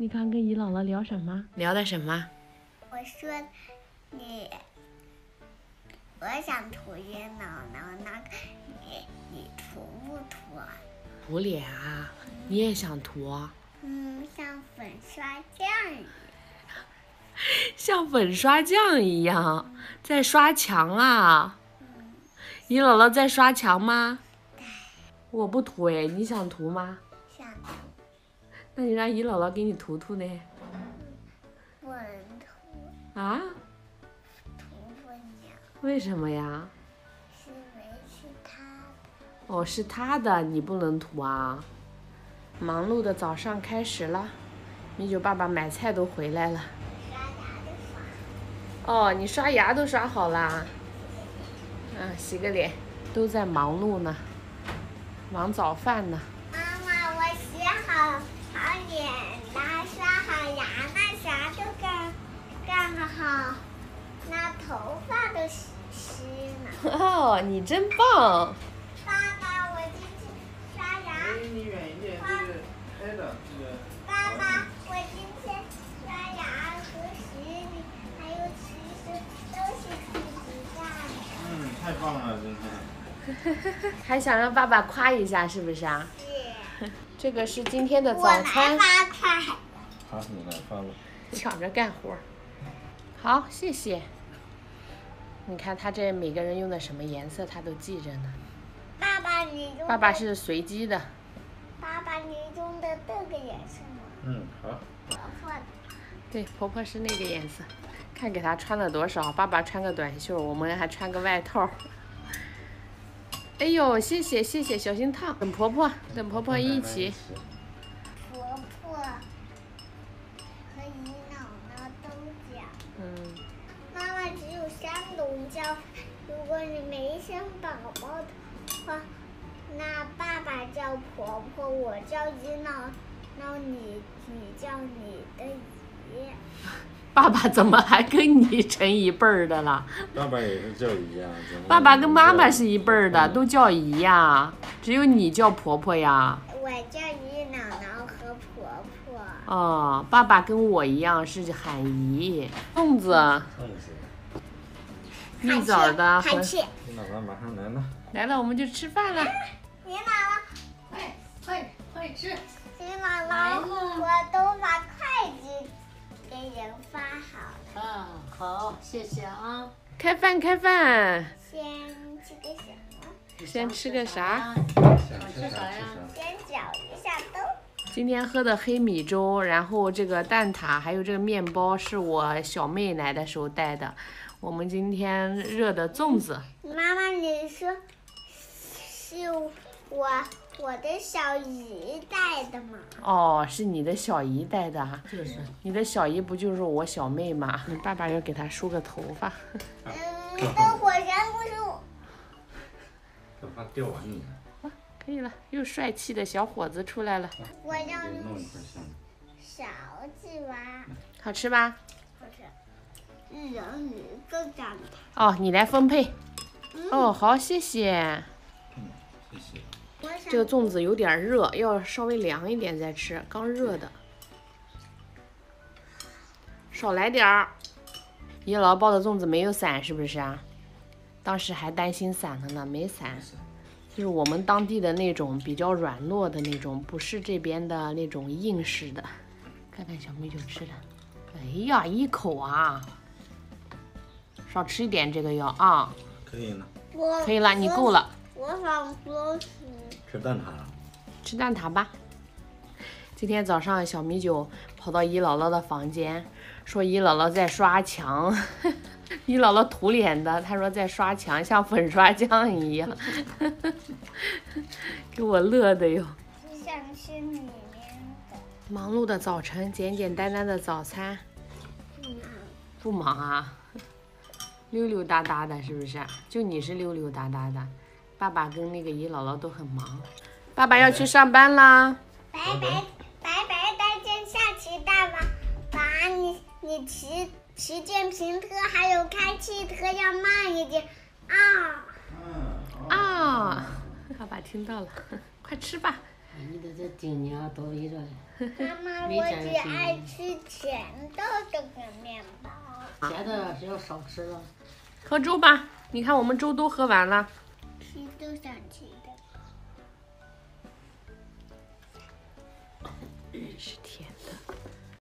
你刚跟姨姥姥聊什么？聊的什么？我说你，我想涂姨姥姥那个，你你涂不涂啊？涂脸啊？你也想涂？嗯，像粉刷匠一样。像粉刷匠一样在刷墙啊？姨姥姥在刷墙吗？我不涂哎，你想涂吗？那你让姨姥姥给你涂涂呢？不能涂。啊？涂不了。为什么呀？是为是他的。哦，是他的，你不能涂啊。忙碌的早上开始了，米酒爸爸买菜都回来了。刷牙都刷。哦，你刷牙都刷好啦。嗯，洗个脸，都在忙碌呢，忙早饭呢。妈妈，我洗好好脸啦，刷好牙那啥都干干好，那头发都洗湿你真棒！爸爸，我今天刷牙。离你远一点，这个这个。爸爸，我今天刷牙和洗脸还有洗手都是自己干的。嗯，太棒了，今天。还想让爸爸夸一下，是不是啊？是。这个是今天的我来早餐，发快。好，你来发吧。抢着干活。好，谢谢。你看他这每个人用的什么颜色，他都记着呢。爸爸，你用爸爸是随机的。爸爸，你用的这个颜色吗？嗯，好。婆婆的。对，婆婆是那个颜色。看给他穿了多少，爸爸穿个短袖，我们还穿个外套。哎呦，谢谢谢谢，小心烫。等婆婆，等婆婆一起。婆婆和姨姥姥都讲。嗯，东叫，如果你没生宝宝的话，那爸爸叫婆婆，我叫姨姥姥，你你叫你的姨。爸爸怎么还跟你成一辈儿的了？爸爸也是叫姨呀。爸爸跟妈妈是一辈儿的，都叫姨呀，只有你叫婆婆呀。我叫姨姥姥和婆婆。哦，爸爸跟我一样是喊姨。粽子，粽子。蜜枣的和还切。你姥姥马上来了。来了，我们就吃饭了。你姥姥，快快快吃！你姥姥，我都把筷子给人发好了。啊，好，谢谢啊。开饭，开饭。先吃个什么？先吃个啥？想吃啥呀。先搅一下都。今天喝的黑米粥，然后这个蛋挞还有这个面包是我小妹来的时候带的。我们今天热的粽子。妈妈，你说是我我的小姨带的吗？哦，是你的小姨带的啊。就是你的小姨不就是我小妹吗？你爸爸要给她梳个头发。嗯，这火山不是我。都怕掉完你。可以了，又帅气的小伙子出来了，我要给弄一用块香。勺子挖，好吃吧？不是，一人一个长。哦，你来分配。哦，好，谢谢。谢谢。这个粽子有点热，要稍微凉一点再吃，刚热的。少来点儿。姨姥姥包的粽子没有散，是不是啊？当时还担心散了呢，没散。就是我们当地的那种比较软糯的那种，不是这边的那种硬式的。看看小妹就吃了，哎呀，一口啊！少吃一点这个药啊，可以了。可以了，你够。了。我我想说是吃蛋挞。吃蛋挞吧。今天早上，小米酒跑到姨姥姥的房间，说姨姥姥在刷墙，姨姥姥涂脸的，她说在刷墙，像粉刷匠一样，给我乐的哟。是想吃里面的。忙碌的早晨，简简单单的早餐，不忙不忙啊，溜溜达达的，是不是？就你是溜溜达达的，爸爸跟那个姨姥姥都很忙。爸爸要去上班啦。拜拜拜拜，再见，下期大吧。爸，你你骑骑电瓶车还有开汽车要慢一点啊。嗯。啊，爸爸听到了，快吃吧。你的这顶娘多围着嘞，妈妈，我只爱吃甜的这个面包。甜的是要少吃了。喝粥吧，你看我们粥都喝完了。吃都想吃的。是甜的。